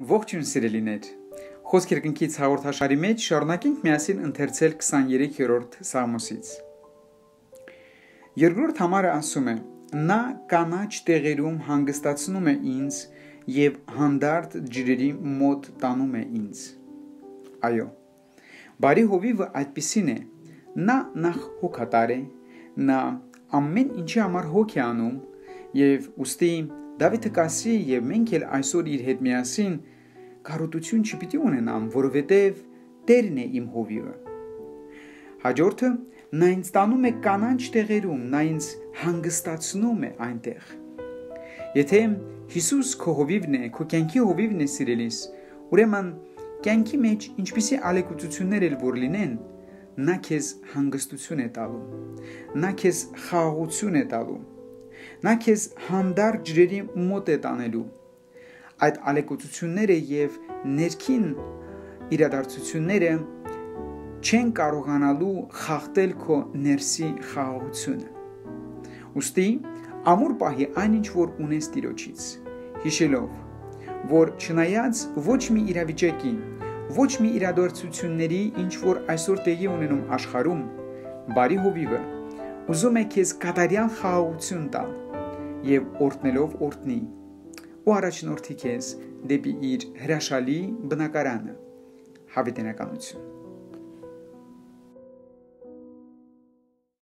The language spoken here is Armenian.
Ողջույն սիրելիներ։ Խոսք երկնքից հաղորդաշարի մեջ շարունակենք միասին ընթերցել 23-րդ Սամոսից։ Երկրորդ համարը ասում է. Նա կանաչ տեղերում հանգստացնում է ինձ եւ հանդարտ ջրերի մոտ տանում է ինձ։ Այո։ Բարի հովիվը այդպիսին է։ Նա նախ հոգատար է, նա ամեն ինչի համար հոգ է անում եւ ուստի Դավիթը կասի եւ մենք էլ այսօր իր հետ միասին կարոտություն չպիտի ունենամ, որովհետեւ Տերն է իմ հովիվը։ Հաջորդը. Նա ինձ տանում է կանանչ տեղերում, նա ինձ հանգստացնում է այնտեղ։ Եթե Հիսուս քո հովիվն է, քո կյանքի հովիվն է սիրելիս, ուրեմն կյանքի մեջ ինչպիսի ալեկուծություններ էլ որ լինեն, նա քեզ հանգստություն է տալու։ Նա քեզ խաղաղություն է տալու Նա քեզ հանդար ջրերի մոտ է տանելու։ Այդ ալեկոծությունները եւ ներքին իրադարձությունները չեն կարողանալու խախտել քո ներսի խաղաղությունը։ Ոստի ամուր պահի այնինչ որ ունես Տիրոջից, հիշելով, որ չնայած ոչ մի իրավիճակի, ոչ մի իրադարձությունների, ինչ որ այսօր տեղի ունենում աշխարհում, բարի հովիվը ուզում է քեզ կատարյալ խաղաղություն տալ եւ օրտնելով օրտնի ու առաջնորդի քեզ դեպի իր հրաշալի բնակարանը հավիտենականություն